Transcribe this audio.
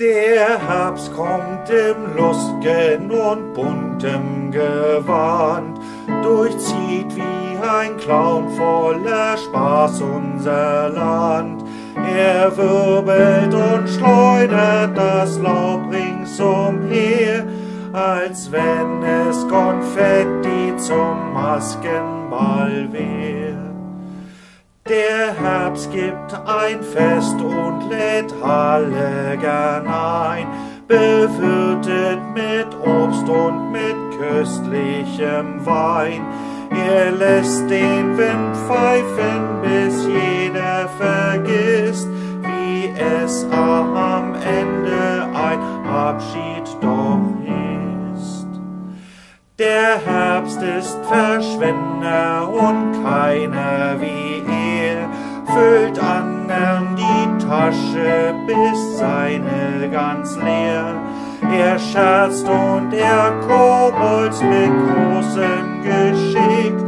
Herbst kommt im lustigen und buntem Gewand, durchzieht wie ein Clown voller Spaß unser Land. Er wirbelt und schleudert das Laub ringsumher, als wenn es Konfetti zum Maskenball wär. Der Herbst gibt ein Fest und lädt alle gern ein, bewirtet mit Obst und mit köstlichem Wein. Er lässt den Wind pfeifen, bis jeder vergisst, wie es am Ende ein Abschied doch ist. Der Herbst ist Verschwender und keiner wie er füllt andern die Tasche, bis seine ganz leer. Er scherzt und er kobold mit großem Geschick